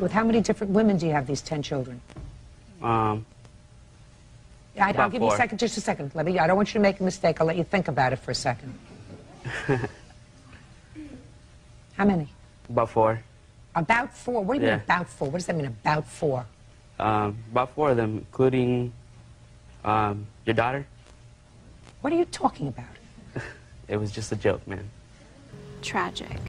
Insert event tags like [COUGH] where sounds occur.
With how many different women do you have these 10 children? Um, I'll give give you a second, just a second. Let me, I don't want you to make a mistake. I'll let you think about it for a second. [LAUGHS] how many? about four. About four. What do you mean about four? What does that mean, about four? Um, about four of them, including um, your daughter. What are you talking about? [LAUGHS] It was just a joke, man. Tragic.